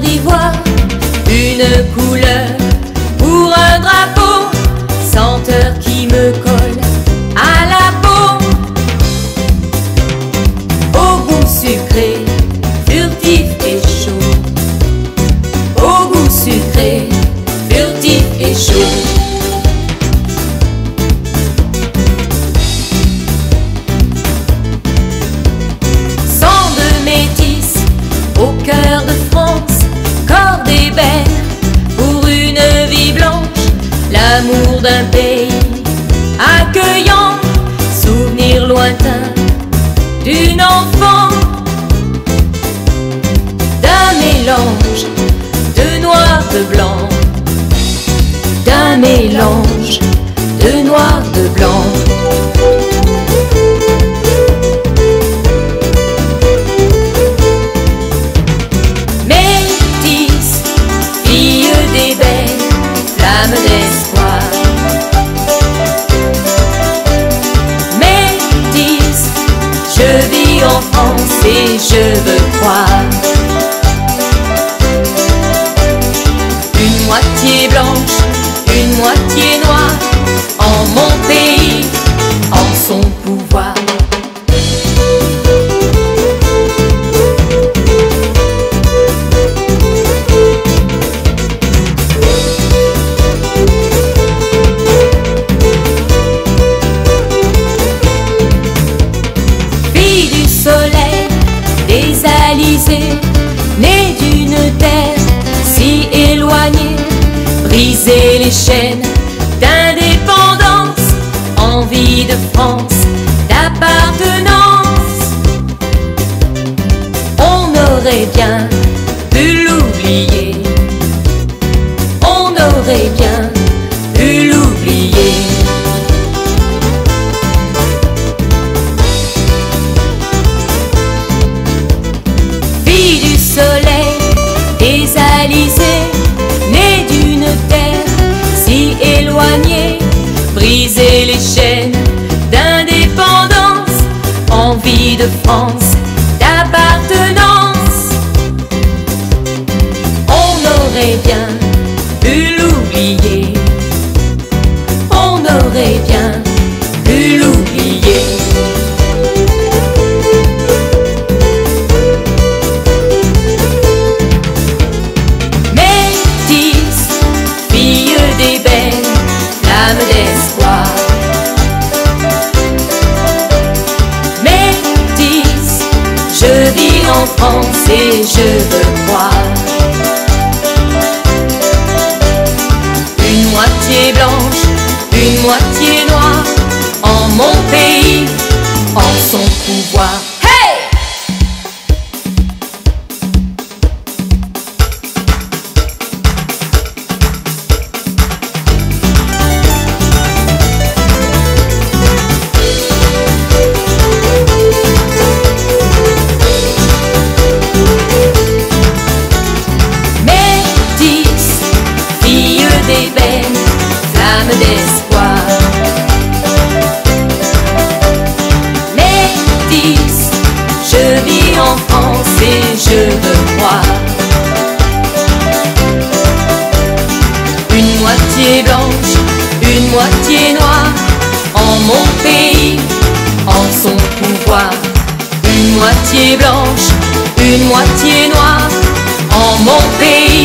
d'ivoire, une couleur pour un drapeau, senteur qui me colle à la peau. Au goût sucré, furtif et chaud. Au goût sucré, furtif et chaud. cœur de d'un pays accueillant, souvenir lointain d'une enfant, d'un mélange de noir, de blanc, d'un mélange de noir, de blanc. En France et briser les chaînes d'indépendance, envie de France, d'appartenance. On aurait bien pu l'oublier, on aurait bien pu l'oublier. Fille du soleil, des alizés, briser les chaînes d'indépendance, envie de France, d'appartenance. On aurait bien pu l'oublier, on aurait bien pu l'oublier. En France et je veux croire. Une moitié blanche, une moitié noire, en mon pays, en son pouvoir. Flamme d'espoir. Métis, je vis en France et je veux croire. Une moitié blanche, une moitié noire, en mon pays, en son pouvoir. Une moitié blanche, une moitié noire, en mon pays.